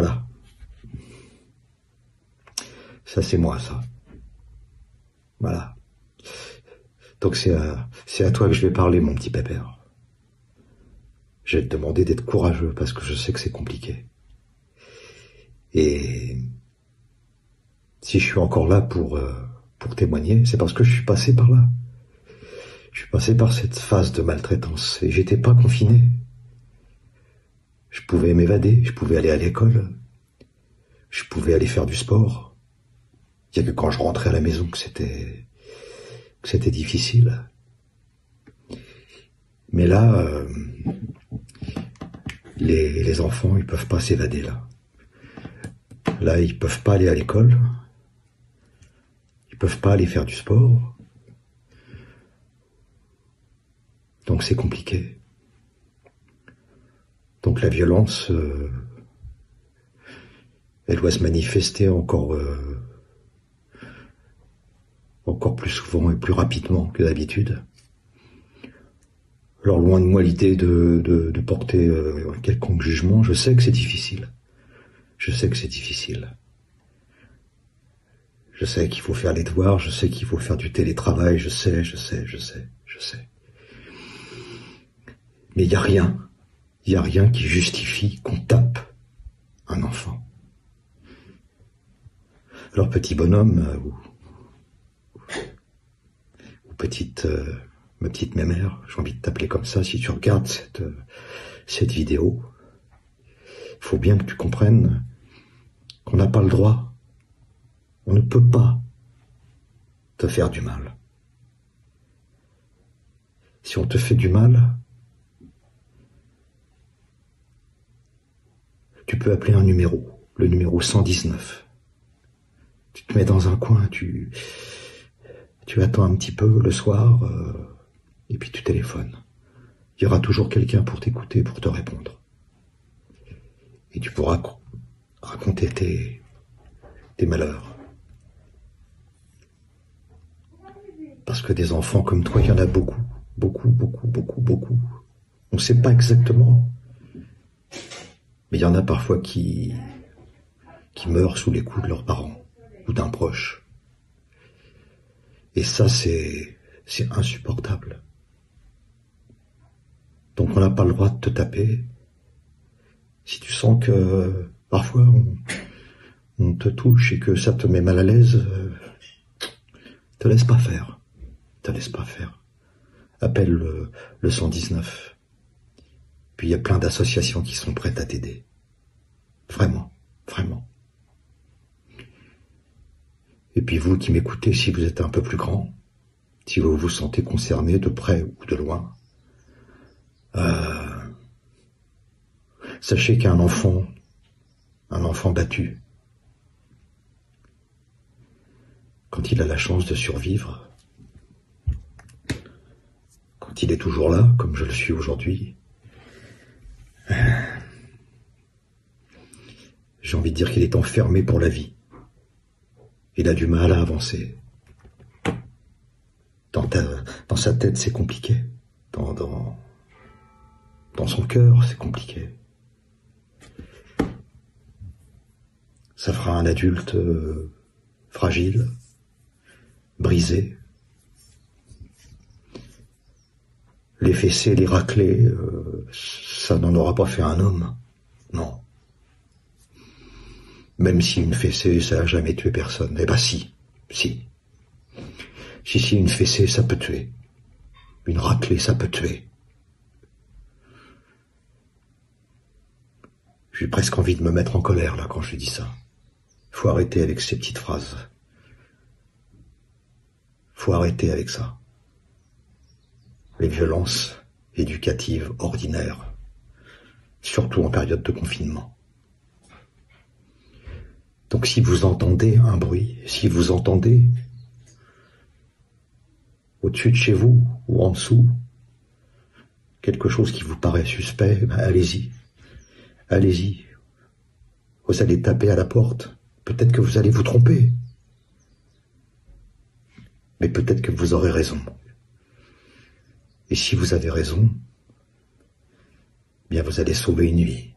Voilà. Ça, c'est moi, ça. Voilà. Donc c'est à, c'est à toi que je vais parler, mon petit pépère. Je vais te demander d'être courageux parce que je sais que c'est compliqué. Et si je suis encore là pour, euh, pour témoigner, c'est parce que je suis passé par là. Je suis passé par cette phase de maltraitance et j'étais pas confiné. Pouvais m'évader, je pouvais aller à l'école, je pouvais aller faire du sport. Il y a que quand je rentrais à la maison que c'était que c'était difficile. Mais là, euh, les, les enfants, ils peuvent pas s'évader là. Là, ils peuvent pas aller à l'école. Ils peuvent pas aller faire du sport. Donc c'est compliqué. La violence, euh, elle doit se manifester encore, euh, encore plus souvent et plus rapidement que d'habitude. Alors loin de moi l'idée de, porter euh, quelconque jugement, je sais que c'est difficile. Je sais que c'est difficile. Je sais qu'il faut faire les devoirs, je sais qu'il faut faire du télétravail, je sais, je sais, je sais, je sais. Mais il n'y a rien, il n'y a rien qui justifie qu'on tape un enfant. Alors petit bonhomme, euh, ou, petite, euh, ma mémère, j'ai envie de t'appeler comme ça, si tu regardes cette, euh, cette vidéo, il faut bien que tu comprennes qu'on n'a pas le droit, on ne peut pas te faire du mal. Si on te fait du mal, tu appeler un numéro, le numéro 119. Tu te mets dans un coin, tu, tu attends un petit peu le soir, euh, et puis tu téléphones. Il y aura toujours quelqu'un pour t'écouter, pour te répondre. Et tu pourras raconter tes, tes malheurs. Parce que des enfants comme toi, il y en a beaucoup, beaucoup, beaucoup, beaucoup, beaucoup. On ne sait pas exactement mais il y en a parfois qui, qui meurent sous les coups de leurs parents ou d'un proche. Et ça, c'est, c'est insupportable. Donc on n'a pas le droit de te taper. Si tu sens que parfois on, te touche et que ça te met mal à l'aise, euh, te laisse pas faire. Te laisse pas faire. Appelle le, le 119. Puis il y a plein d'associations qui sont prêtes à t'aider. Vraiment, vraiment. Et puis vous qui m'écoutez, si vous êtes un peu plus grand, si vous vous sentez concerné de près ou de loin, euh, sachez qu'un enfant, un enfant battu, quand il a la chance de survivre, quand il est toujours là, comme je le suis aujourd'hui, j'ai envie de dire qu'il est enfermé pour la vie. Il a du mal à avancer. Dans, sa tête, c'est compliqué. Dans son cœur, c'est compliqué. Ça fera un adulte euh, fragile, brisé. Les fessées, les raclés, euh, ça n'en aura pas fait un homme. Non. Même si une fessée, ça n'a jamais tué personne. Eh ben si, si. Si, si, une fessée, ça peut tuer. Une raclée, ça peut tuer. J'ai presque envie de me mettre en colère, là, quand je dis ça. Faut arrêter avec ces petites phrases. Faut arrêter avec ça. Les violences éducatives ordinaires, surtout en période de confinement. Donc si vous entendez un bruit, si vous entendez au-dessus de chez vous ou en dessous quelque chose qui vous paraît suspect, ben allez-y. Allez-y. Vous allez taper à la porte. Peut-être que vous allez vous tromper. Mais peut-être que vous aurez raison. Et si vous avez raison, bien vous allez sauver une vie.